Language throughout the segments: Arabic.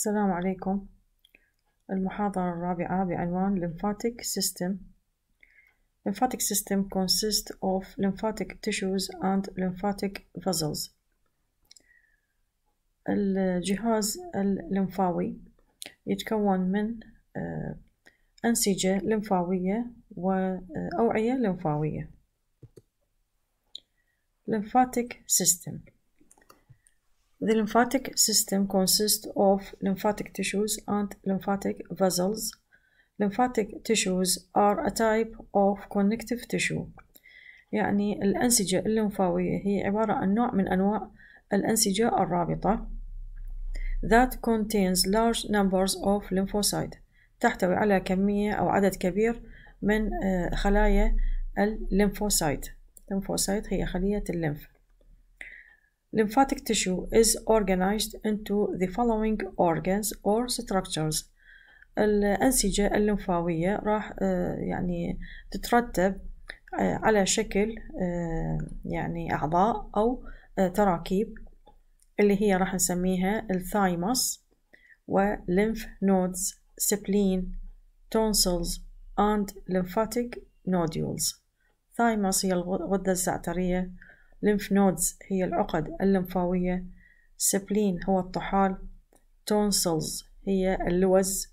السلام عليكم المحاضرة الرابعة بعنوان lymphatic system lymphatic system consists of lymphatic tissues and lymphatic vessels الجهاز الليمفاوي يتكون من آه، أنسجة لمفاوية وأوعية لمفاوية lymphatic system The lymphatic system consists of lymphatic tissues and lymphatic vessels. Lymphatic tissues are a type of connective tissue. يعني الأنسجة الليمفاوية هي عبارة عن نوع من أنواع الأنسجة الرابطة that contains large numbers of lymphocytes تحتوي على كمية أو عدد كبير من خلايا الليمفوسايت ال lymphocyte هي خلية ال lymph Lymphatic tissue is organized into the following organs or structures. الأنسجة الليمفاوية راح يعني تترتب على شكل يعني أعضاء أو تراكيب اللي هي راح نسميها ال thymus و lymph nodes spleen tonsils and lymphatic nodules thymus هي الغدة الزعترية lymph nodes هي العقد اللمفاوية spleen هو الطحال tonsils هي اللوز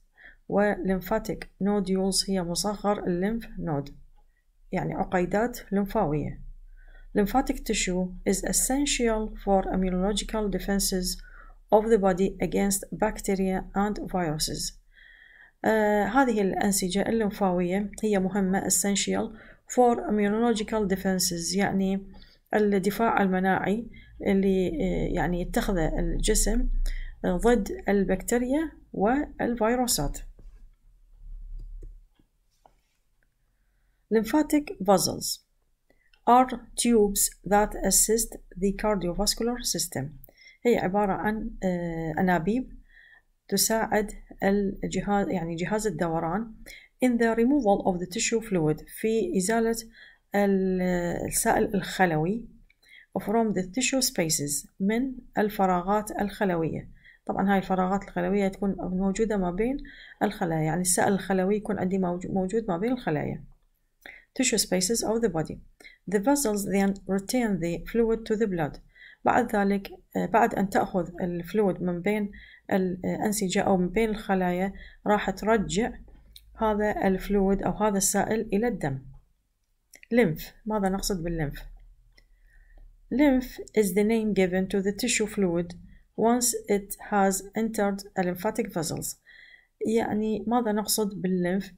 و lymphatic nodules هي مصغر ال lymph node يعني عقيدات لمفاوية lymphatic tissue is essential for immunological defenses of the body against bacteria and viruses آه هذه الأنسجة اللمفاوية هي مهمة essential for immunological defenses يعني الدفاع المناعي اللي يعني يتخذه الجسم ضد البكتيريا والفيروسات. Lymphatic vessels are tubes that assist the cardiovascular system. هي عبارة عن أنابيب تساعد الجهاز يعني جهاز الدوران in the removal of the tissue fluid في إزالة السائل الخلوي from the tissue spaces من الفراغات الخلوية. طبعا هاي الفراغات الخلوية تكون موجودة ما بين الخلايا يعني السائل الخلوي يكون عندي موجود ما بين الخلايا. Tissue spaces of the body. The vessels then retain the fluid to the blood. بعد ذلك بعد أن تأخذ الفلويد من بين الأنسجة أو من بين الخلايا راح ترجع هذا الفلويد أو هذا السائل إلى الدم. Lymph. ماذا نقصد بالليمف lymph is the name given to the tissue fluid once it has entered a lymphatic vessels. يعني ماذا نقصد بال lymph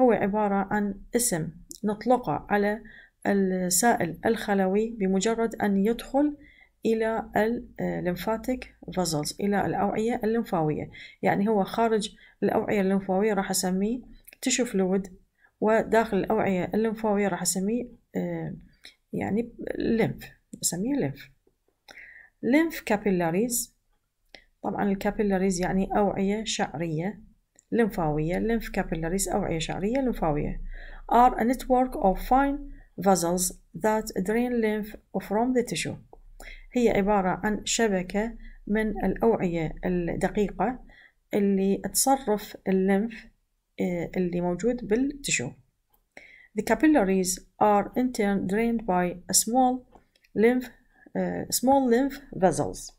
هو عبارة عن اسم نطلقه على السائل الخلوي بمجرد أن يدخل إلى ال lymphatic vessels إلى الأوعية الليمفاوية. يعني هو خارج الأوعية الليمفاوية راح أسميه tissue fluid وداخل الأوعية الليمفاوية راح أسميه يعني lymph أسميه lymph lymph capillaries طبعا الكابيلاريز يعني أوعية شعرية لمفاوية lymph capillaries أوعية شعرية لمفاوية are a network of fine vessels that drain lymph from the tissue. هي عبارة عن شبكة من الأوعية الدقيقة اللي تصرف الليمف اللي موجود بالتشو. The capillaries are in turn drained by a small lymph uh, small lymph vessels.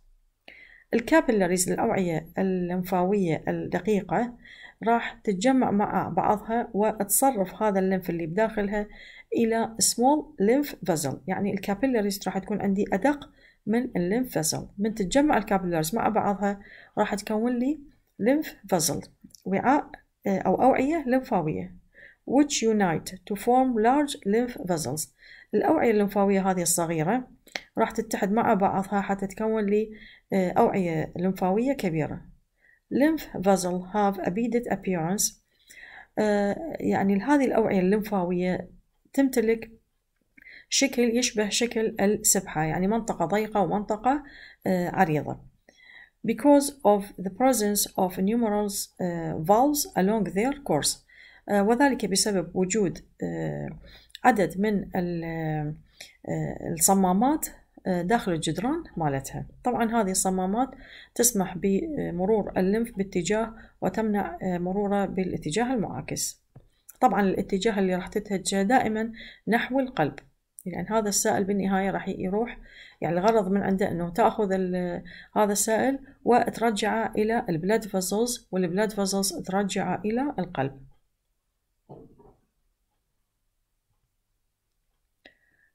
ال capillaries الأوعية اللمفاوية الدقيقة راح تتجمع مع بعضها وتصرف هذا ال lymph اللي بداخلها إلى small lymph vessel يعني ال capillaries راح تكون عندي أدق من ال lymph vessel من تتجمع ال capillaries مع بعضها راح تكون لي lymph vessel وعاء أو أوعية لمفاوية. which unite to form large lymph vessels. الأوعية اللمفاوية هذه الصغيرة راح تتحد مع بعضها حتى تكون لي أوعية لمفاوية كبيرة. lymph vessel have beaded appearance. يعني هذه الأوعية اللمفاوية تمتلك شكل يشبه شكل السبحة يعني منطقة ضيقة ومنطقة عريضة. Because of the presence of numerous uh, valves along their course. Uh, وذلك بسبب وجود uh, عدد من الصمامات داخل الجدران مالتها. طبعا هذه الصمامات تسمح بمرور الليمف باتجاه وتمنع مروره بالاتجاه المعاكس. طبعا الاتجاه اللي راح تتجه دائما نحو القلب. لأن يعني هذا السائل بالنهاية راح يروح يعني الغرض من عنده أنه تأخذ هذا السائل وترجعه إلى البلاد فازلز والبلاد فازلز ترجعه إلى القلب.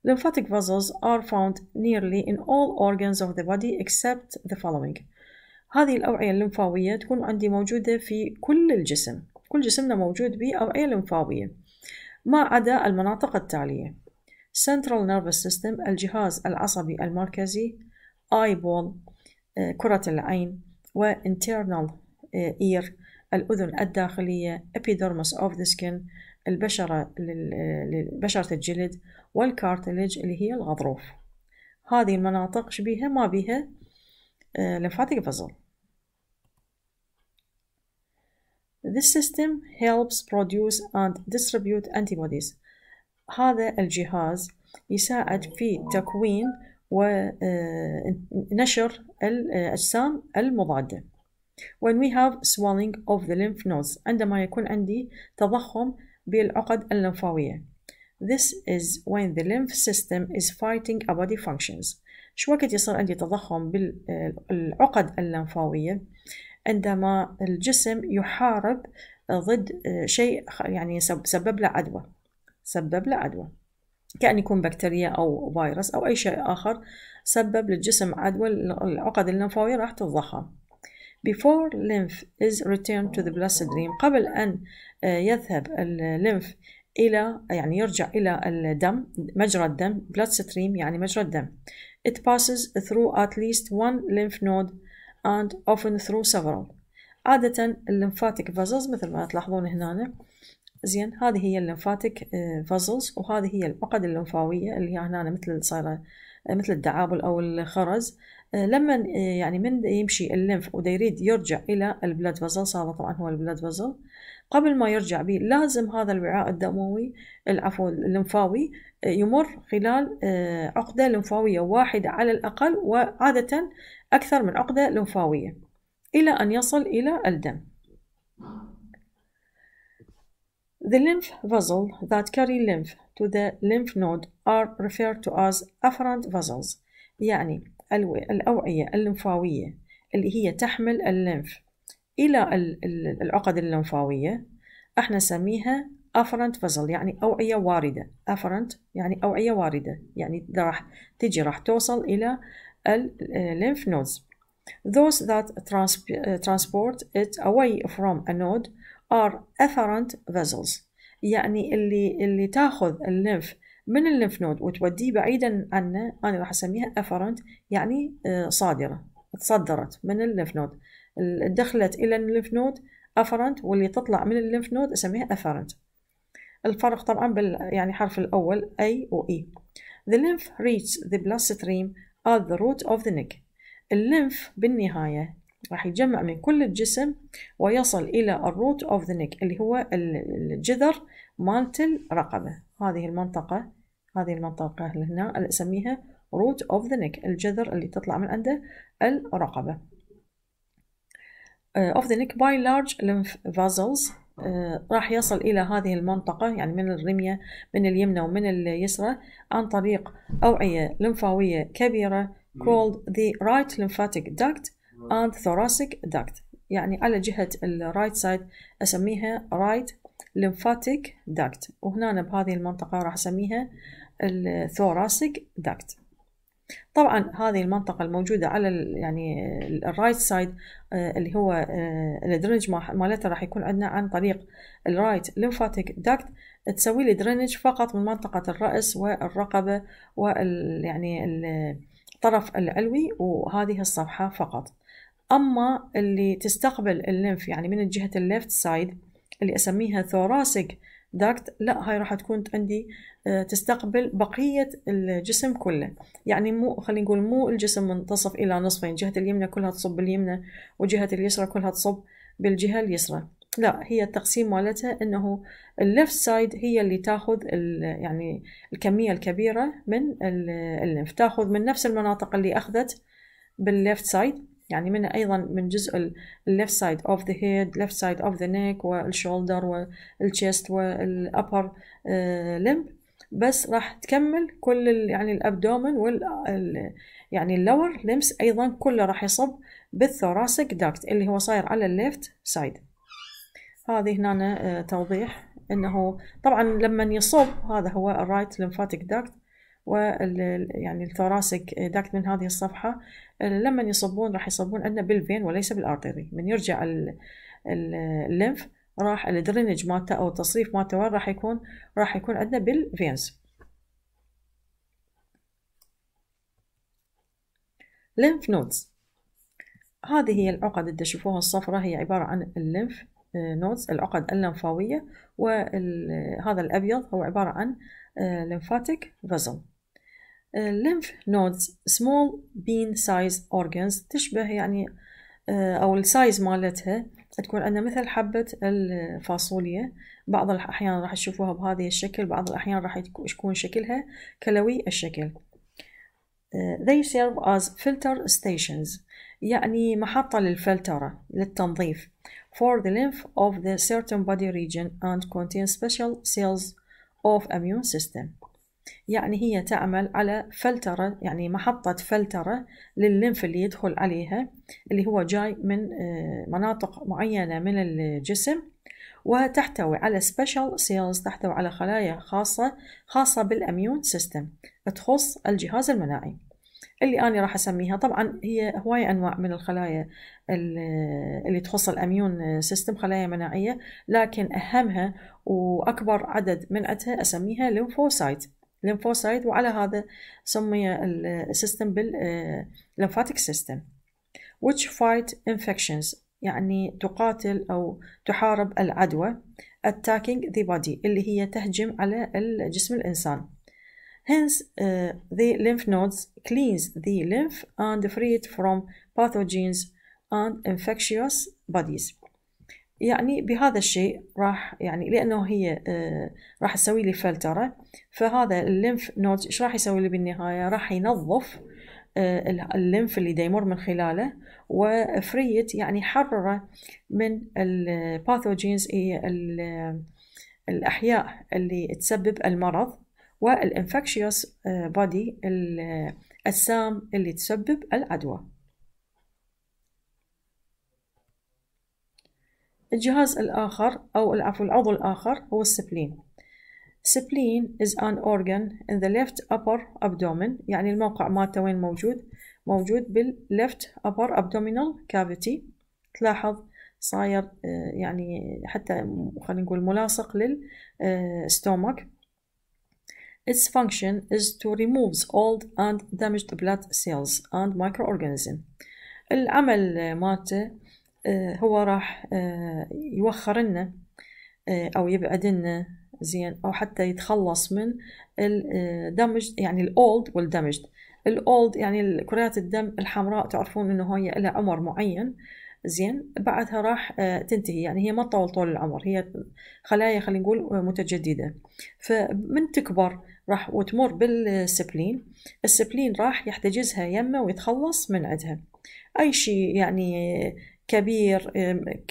Lymphatic vessels are found nearly in all organs of the body except the following. هذه الأوعية الليمفاوية تكون عندي موجودة في كل الجسم كل جسمنا موجود به أوعية لمفاوية ما عدا المناطق التالية. Central Nervous System الجهاز العصبي المركزي Eyeball كرة العين و Internal Ear الأذن الداخلية Epidermis of the Skin البشرة بشرة الجلد والكارتلج اللي هي الغضروف هذه المناطق شبيها ما بيها lymphatic vessel This system helps produce and distribute antibodies. هذا الجهاز يساعد في تكوين ونشر الأجسام المضادة. When we have swelling of the lymph nodes عندما يكون عندي تضخم بالعقد اللمفاوية. This is when the lymph system is fighting a body functions. شو وقت يصير عندي تضخم بالعقد اللمفاوية؟ عندما الجسم يحارب ضد شيء يعني سبب له عدوى سبب له عدوى كأن يكون بكتيريا أو فيروس أو أي شيء آخر سبب للجسم عدوى العقد الليمفاوية راح تتضخم before lymph is returned to the bloodstream قبل أن يذهب ال lymph إلى يعني يرجع إلى الدم مجرى الدم bloodstream يعني مجرى الدم. It passes through at least one lymph node and often through several. عادة ال lymphatic vessels مثل ما تلاحظون هنا زين هذه هي ال lymphatic فازلز وهذه هي العقد الليمفاوية اللي هي هنا مثل صايرة مثل الدعابل أو الخرز لما يعني من يمشي الليمف ودا يريد يرجع إلى البلاد فازلز هذا طبعا هو البلاد فازل قبل ما يرجع به لازم هذا الوعاء الدموي العفو الليمفاوي يمر خلال عقدة لمفاوية واحدة على الأقل وعادة أكثر من عقدة لمفاوية إلى أن يصل إلى الدم. The lymph vessel that carry lymph to the lymph node are referred to as afferent vessels يعني الأوعية الليمفاوية اللي هي تحمل الليمف إلى العقد الليمفاوية إحنا نسميها afferent vessel يعني أوعية واردة afferent يعني أوعية واردة يعني راح تجي راح توصل إلى lymph nodes those that transport it away from a node are efferent vessels. يعني اللي اللي تاخذ الليمف من ال lymph node وتوديه بعيدا عنه أنا راح أسميها efferent يعني صادرة تصدرت من ال lymph node. دخلت إلى ال lymph node afferent واللي تطلع من ال lymph node أسميها efferent الفرق طبعا بال يعني حرف الأول A و E. The lymph reaches the bloodstream at the root of the neck. الليمف بالنهاية راح يتجمع من كل الجسم ويصل إلى الروت of the neck اللي هو الجذر مالت الرقبة هذه المنطقة هذه المنطقة اللي هنا اللي أسميها root of the neck الجذر اللي تطلع من عنده الرقبة. of the neck by large lymph vessels. راح يصل إلى هذه المنطقة يعني من الرمية من اليمنى ومن اليسرى عن طريق أوعية لمفاوية كبيرة called the right lymphatic duct. And thoracic duct. يعني على جهة ال right side أسميها right lymphatic duct. وهنا بهذه المنطقة راح أسميها ال thoracic duct. طبعا هذه المنطقة الموجودة على يعني ال right side اللي هو ال drainage مالتها راح يكون عندنا عن طريق ال right lymphatic duct تسوي لي drainage فقط من منطقة الرأس والرقبة وال يعني الطرف العلوي وهذه الصفحة فقط. أما اللي تستقبل ال lymph يعني من جهة ال left side اللي أسميها thoracic duct لا هاي راح تكون عندي تستقبل بقية الجسم كله. يعني مو خلينا نقول مو الجسم منتصف إلى نصفين جهة اليمنى كلها تصب باليمنى وجهة اليسرى كلها تصب بالجهة اليسرى. لا هي التقسيم مالتها إنه ال left side هي اللي تاخذ يعني الكمية الكبيرة من ال lymph. تاخذ من نفس المناطق اللي أخذت بال left side يعني من أيضا من جزء ال left side of the head left side of the neck وال shoulder وال chest وال upper limb بس راح تكمل كل يعني ال abdomen وال يعني ال lower limbs أيضا كله راح يصب بال thoracic duct اللي هو صاير على ال left side هذه هنا آه، توضيح إنه طبعا لما يصب هذا هو ال right lymphatic duct وال يعني ال thoracic duct من هذه الصفحة لما يصبون راح يصبون عندنا بال vein وليس بال artery. من يرجع ال lymph راح ال drainage مالته أو التصريف مالته وين راح يكون؟ راح يكون عندنا بال veins. lymph nodes. هذه هي العقد اللي تشوفوها الصفراء هي عبارة عن ال lymph nodes العقد اللمفاوية وهذا الأبيض هو عبارة عن lymphatic vessel. Lymph nodes small bean size organs تشبه يعني أو ال size مالتها. تكون عندنا مثل حبة الفاصوليا بعض الأحيان راح تشوفوها بهذه الشكل بعض الأحيان راح يكون شكلها كلوي الشكل. they serve as filter stations يعني محطة للفلترة للتنظيف. for the lymph of the certain body region and contain special cells of immune system. يعني هي تعمل على فلترة يعني محطة فلترة للليمف اللي يدخل عليها اللي هو جاي من مناطق معينة من الجسم وتحتوي على special cells تحتوي على خلايا خاصة خاصة بال immune system تخص الجهاز المناعي. اللي أنا راح أسميها طبعا هي هواية أنواع من الخلايا اللي تخص ال immune system خلايا مناعية لكن أهمها وأكبر عدد من عدها أسميها lymphocyte lymphocyte وعلى هذا سمي ال system بال lymphatic system which fight infections يعني تقاتل أو تحارب العدوى attacking the body اللي هي تهجم على الجسم الإنسان hence uh, the lymph nodes cleans the lymph and free it from pathogens and infectious bodies يعني بهذا الشيء راح يعني لأنه هي آه راح تسوي لي فلترة. فهذا الليمف نود إيش راح يسوي لي بالنهاية؟ راح ينظف آه ال lymph اللي دا يمر من خلاله وfree it يعني حرره من ال pathogens هي الأحياء اللي تسبب المرض وال infectious bodies اللي تسبب العدوى الجهاز الآخر أو العفو العضو الآخر هو ال spleen spleen is an organ in the left upper abdomen يعني الموقع مالته وين موجود موجود بال left upper abdominal cavity تلاحظ صاير يعني حتى خلينا نقول ملاصق للستومك Its function is to remove old and damaged blood cells and microorganisms. العمل مالته هو راح يوخر لنا أو يبعد لنا زين أو حتى يتخلص من ال damaged يعني ال old وال damaged ال old يعني كريات الدم الحمراء تعرفون إنه هي لها عمر معين. زين بعدها راح تنتهي. يعني هي ما تطول طول العمر. هي خلايا خلينا نقول متجددة. فمن تكبر راح وتمر بال spleen. ال spleen راح يحتجزها يمه ويتخلص من عندها أي شيء يعني كبير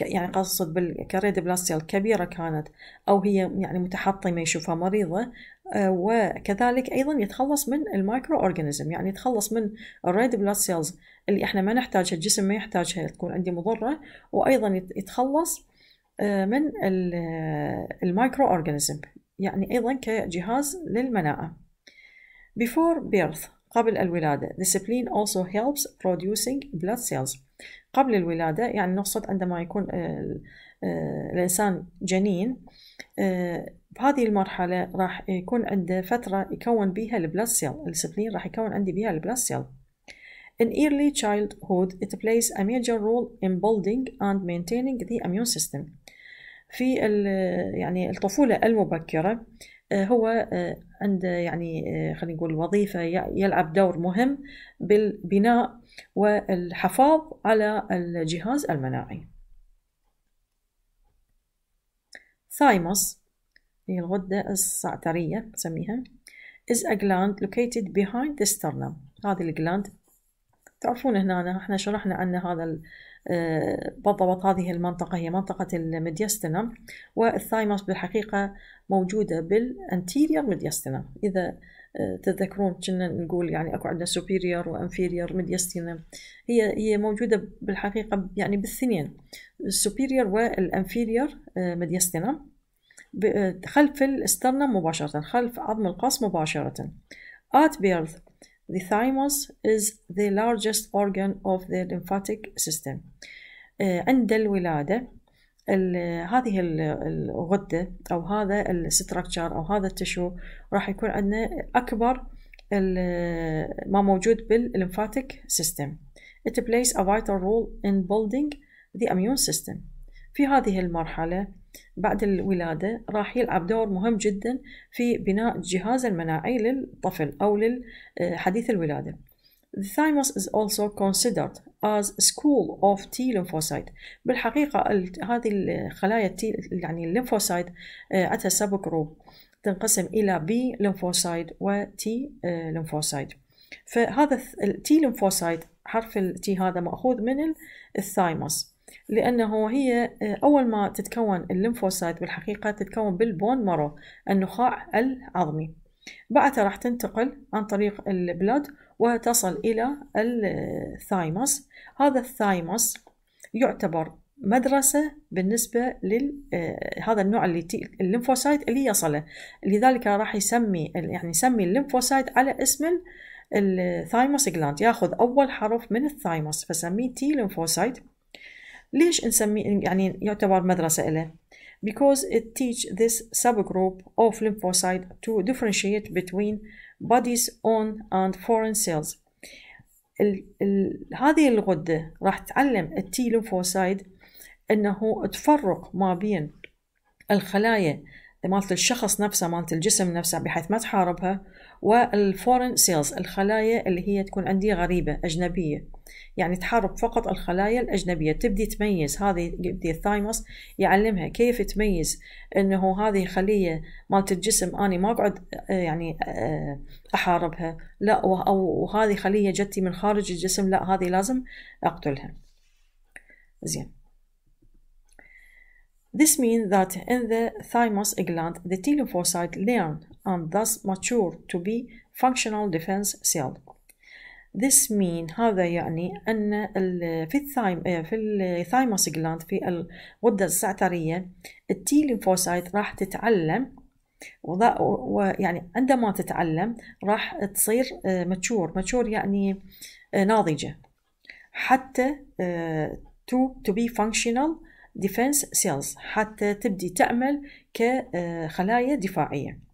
يعني قصد بال red blood cell كبيرة كانت أو هي يعني متحطمة يشوفها مريضة وكذلك أيضا يتخلص من ال microorganism يعني يتخلص من ال red blood cells اللي إحنا ما نحتاجها الجسم ما يحتاجها تكون عندي مضرة وأيضا يتخلص من ال microorganism يعني أيضا كجهاز للمناعة. Before birth قبل الولادة the spleen also helps producing blood cells. قبل الولادة يعني نقصد عندما يكون الإنسان جنين بهذه المرحلة راح يكون عنده فترة يكون بيها ال blood cell ال spleen راح يكون عندي بيها ال blood cell In early childhood, it plays a major role in building and maintaining the immune system. في يعني الطفولة المبكرة هو عنده يعني خلينا نقول وظيفة يلعب دور مهم بالبناء والحفاظ على الجهاز المناعي. thymus هي الغدة الصعترية نسميها is a gland located behind the sternum. هذه ال gland تعرفون هنا إحنا شرحنا أن هذا آه، بالضبط هذه المنطقة هي منطقة ال mediastinum وال thymus بالحقيقة موجودة بال anterior mediastinum إذا آه، تذكرون كنا نقول يعني أكو عندنا superior وinferior mediastinum هي هي موجودة بالحقيقة يعني بالثنين ال superior وال inferior mediastinum خلف ال sternum مباشرة خلف عظم القص مباشرة. At birth The thymus is the largest organ of the lymphatic system. عند الولادة هذه الغدة أو هذا ال structure أو هذا ال tissue راح يكون عندنا أكبر ما موجود بال lymphatic system. It plays a vital role in building the immune system. في هذه المرحلة بعد الولادة راح يلعب دور مهم جدا في بناء الجهاز المناعي للطفل أو لحديث الولادة. The thymus is also considered as a school of T lymphocyte. بالحقيقة هذه الخلايا التي يعني ال lymphocyte عندها subgroup تنقسم إلى B lymphocyte و T lymphocyte. فهذا ال T lymphocyte حرف ال T هذا مأخوذ من ال thymus لأنه هي آه، أول ما تتكون ال lymphocyte بالحقيقة تتكون بال bone marrow النخاع العظمي. بعدها راح تنتقل عن طريق ال blood وتصل إلى ال thymus. هذا ال thymus يعتبر مدرسة بالنسبة لهذا آه، النوع اللي ال lymphocyte اللي يصله. لذلك راح يسمي يعني يسمي ال lymphocyte على اسم ال thymus gland. ياخذ أول حرف من ال thymus فسميه T lymphocyte ليش نسميه يعني يعتبر مدرسة إله؟ because it teach this subgroup of lymphocyte to differentiate between body's own and foreign cells. ال ال هذه الغدة راح تعلم ال T lymphocyte إنه تفرق ما بين الخلايا مالت الشخص نفسه مالت الجسم نفسه بحيث ما تحاربها وال foreign cells الخلايا اللي هي تكون عندي غريبة أجنبية. يعني تحارب فقط الخلايا الأجنبية. تبدي تميز هذه يبدي ال thymus يعلمها كيف تميز أنه هذه خلية مالت الجسم أني ما أقعد آه، يعني آه، أحاربها. لا وهذه خلية جتي من خارج الجسم لا هذه لازم أقتلها. زين. This means that in the thymus gland, the T lymphocyte learn and thus mature to be functional defense cell. This mean هذا يعني أن في الثايم في الثايموس جلاند في الغدة الزعترية ال T lymphocyte راح تتعلم ويعني عندما تتعلم راح تصير mature mature يعني ناضجة. حتى to to be functional defense cells. حتى تبدي تعمل كخلايا دفاعية.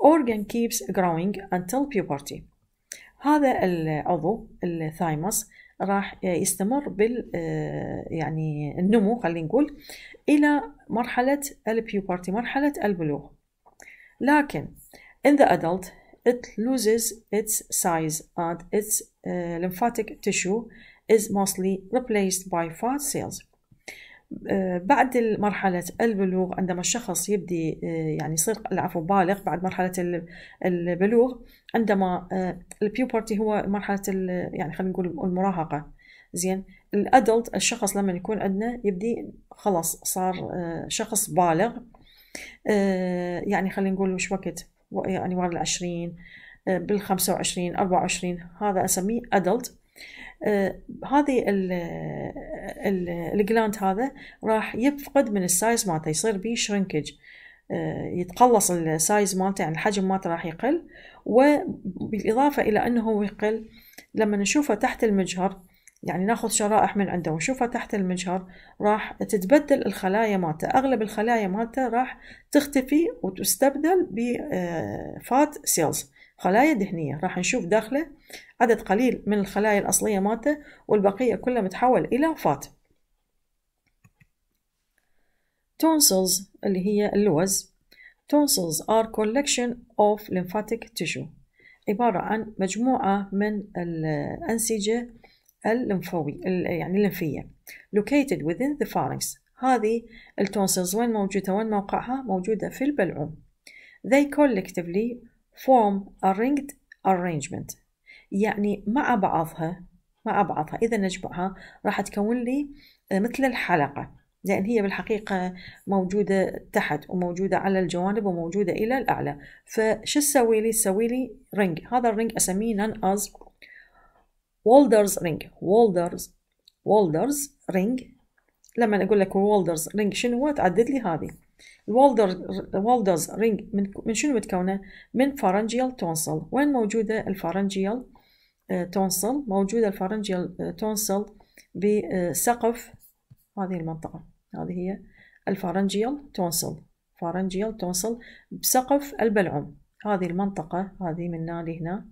Organ keeps growing until puberty هذا العضو ال thymus راح يستمر بال يعني النمو خلينا نقول إلى مرحلة البيوبرتي مرحلة البلوغ لكن in the adult it loses its size and its uh, lymphatic tissue is mostly replaced by fat cells آه، بعد مرحلة البلوغ عندما الشخص يبدي آه، يعني يصير العفو بالغ بعد مرحلة البلوغ عندما آه، ال puberty هو مرحلة يعني خلينا نقول المراهقة. زين؟ ال adult الشخص لما يكون عندنا يبدي خلاص صار شخص بالغ يعني خلينا نقول وش وقت؟ يعني ورا العشرين بالخمسة وعشرين أربعة وعشرين هذا أسميه adult. آه هذه ال gland هذا راح يفقد من ال size مالته يصير بيه shrinkage. آه يتقلص ال size مالته يعني الحجم مالته راح يقل وبالإضافة إلى أنه هو يقل لما نشوفه تحت المجهر يعني ناخذ شرائح من عنده ونشوفها تحت المجهر راح تتبدل الخلايا مالته. أغلب الخلايا مالته راح تختفي وتستبدل ب fat cells. خلايا دهنية راح نشوف داخله عدد قليل من الخلايا الأصلية مالته والبقية كلها متحول إلى fat. Tonsils اللي هي اللوز. Tonsils are collection of lymphatic tissue. عبارة عن مجموعة من الأنسجة الليمفوي يعني الليمفية located within the pharynx. هذه ال tonsils وين موجودة؟ وين موقعها؟ موجودة في البلعوم. They collectively form a ringed arrangement. يعني مع بعضها مع بعضها إذا نجمعها راح تكون لي مثل الحلقة. لأن هي بالحقيقة موجودة تحت وموجودة على الجوانب وموجودة إلى الأعلى. فشو تسوي لي؟ تسوي لي ring هذا ال ring أسميه known as Waldeyer's ring Waldeyer's Waldeyer's ring لما أقول لك Waldeyer's ring شنو تعدد لي هذه. Waldeyer's ring من, من شنو متكونة؟ من pharyngeal tonsil. وين موجودة ال pharyngeal tonsil؟ موجودة ال pharyngeal tonsil بسقف هذه المنطقة. هذه هي ال pharyngeal tonsil. pharyngeal tonsil بسقف البلعوم. هذه المنطقة هذه من هنا لهنا.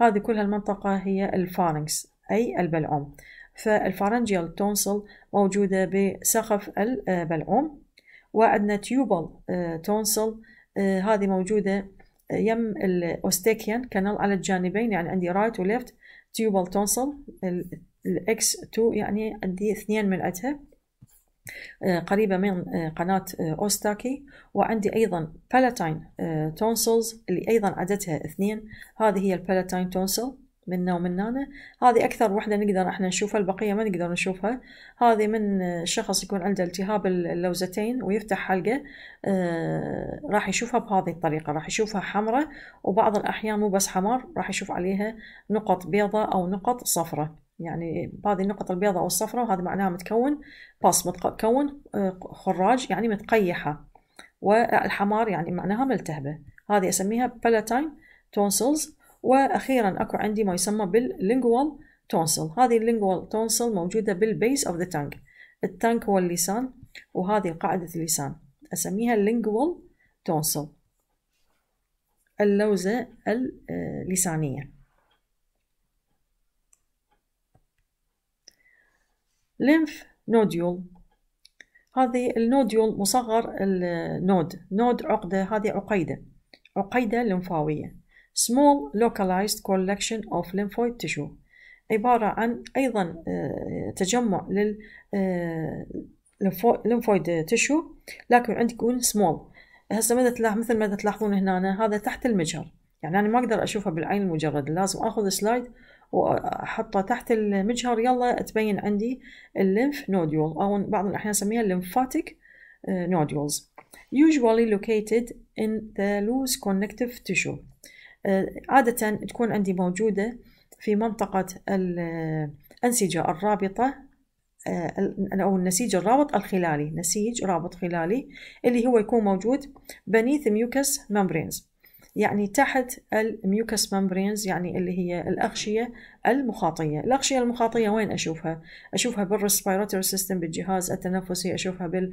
هذه كل هالمنطقة هي ال pharynx أي البلعوم. فال pharyngeal tonsil موجودة بسقف البلعوم وعندنا tubal tonsil هذه موجودة يم ال Eustachian canal على الجانبين يعني عندي right و left tubal tonsil ال X 2 يعني عندي اثنين من عندها قريبة من قناة أوستاكي وعندي أيضا palatine tonsils اللي أيضا عددها اثنين هذه هي ال palatine tonsil منا ومنانا هذه أكثر وحدة نقدر إحنا نشوفها البقية ما نقدر نشوفها. هذه من شخص يكون عنده التهاب اللوزتين ويفتح حلقه آه راح يشوفها بهذه الطريقة. راح يشوفها حمراء وبعض الأحيان مو بس حمر راح يشوف عليها نقط بيضاء أو نقط صفراء. يعني هذه النقط البيضاء أو الصفراء وهذا معناها متكون pus متكون خراج يعني متقيحة. والاحمرار يعني معناها ملتهبة. هذه أسميها palatine tonsils وأخيرا أكو عندي ما يسمى بال lingual tonsil هذه ال lingual tonsil موجودة بال base of the tongue ال tongue هو اللسان وهذه قاعدة اللسان. أسميها ال lingual tonsil اللوزة اللسانية. lymph nodule هذه ال nodule مصغر ال node node عقدة هذه عقيدة. عقيدة لمفاوية. Small localized collection of lymphoid tissue. عبارة عن أيضا تجمع لل lymphoid tissue لكن عندي يكون small. هسه ماذا تلاحظ مثل ما تلاحظون هنا هذا تحت المجهر. يعني أنا ما أقدر أشوفها بالعين المجرد لازم أخذ slide وأحطه تحت المجهر. يلا تبين عندي ال lymph nodule أو بعض الأحيان نسميها lymphatic nodules. Usually located in the loose connective tissue. عادة تكون عندي موجودة في منطقة الأنسجة الرابطة أو النسيج الرابط الخلالي نسيج رابط خلالي اللي هو يكون موجود beneath mucous membranes يعني تحت ال mucous membranes يعني اللي هي الأغشية المخاطية الأغشية المخاطية وين أشوفها؟ أشوفها بال respiratory system بالجهاز التنفسي أشوفها بال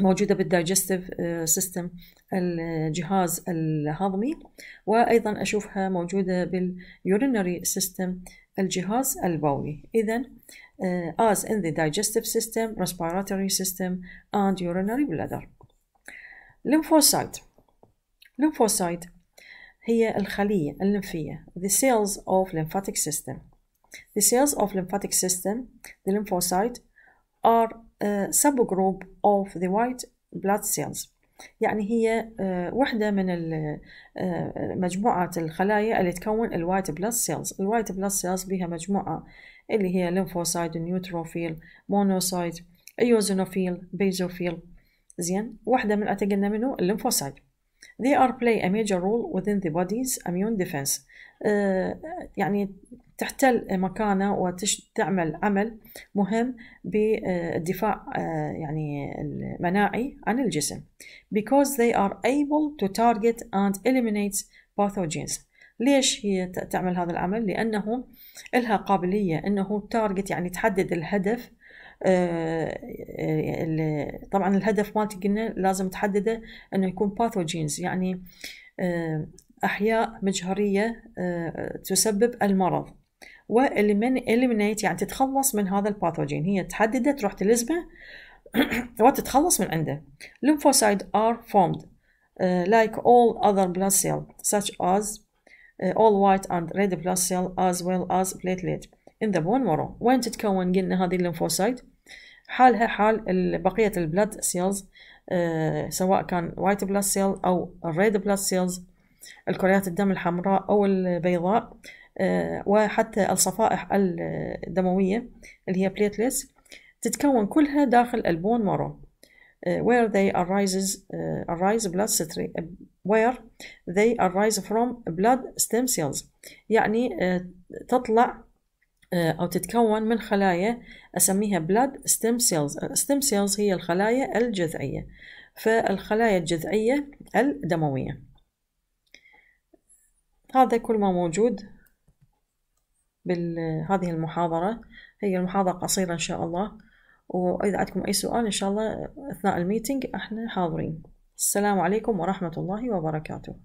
موجودة بال digestive system الجهاز الهضمي وأيضا أشوفها موجودة بال urinary system الجهاز البولي إذا uh, as in the digestive system, respiratory system and urinary bladder lymphocyte lymphocyte هي الخلية الليمفية the cells of lymphatic system the cells of lymphatic system the lymphocyte are a subgroup of the white blood cells. يعني هي وحدة من مجموعة الخلايا اللي تكون ال white blood cells ال white blood cells بها مجموعة اللي هي lymphocyte neutrophil monocyte eosinophil basophil زين؟ واحدة من أعتقدنا منه ال lymphocyte they are play a major role within the body's immune defense. يعني تحتل مكانة وتعمل عمل مهم بالدفاع يعني المناعي عن الجسم because they are able to target and eliminate pathogens ليش هي تعمل هذا العمل؟ لأنه لها قابلية أنه target يعني تحدد الهدف طبعا الهدف مالتي قلنا لازم تحدده أنه يكون pathogens يعني أحياء مجهرية تسبب المرض. وال eliminate يعني تتخلص من هذا ال pathogen. هي تحدده تروح تلزمه وتتخلص من عنده. lymphocytes are formed like all other blood cells such as uh, all white and red blood cell as well as platelet. in the bone marrow وين تتكون قلنا هذه ال lymphocyte حالها حال بقية ال blood cells سواء كان white blood cell أو ال red blood cells الكريات الدم الحمراء أو البيضاء آه، وحتى الصفائح الدموية اللي هي platelets تتكون كلها داخل ال bone marrow where they arises uh, arise blood where they arise from blood stem cells. يعني تطلع أو تتكون من خلايا أسميها blood stem cells. stem cells هي الخلايا الجذعية فالخلايا الجذعية الدموية. هذا كل ما موجود بهذه المحاضرة. هي المحاضرة قصيرة إن شاء الله. وإذا عندكم أي سؤال إن شاء الله أثناء الميتنج إحنا حاضرين. السلام عليكم ورحمة الله وبركاته.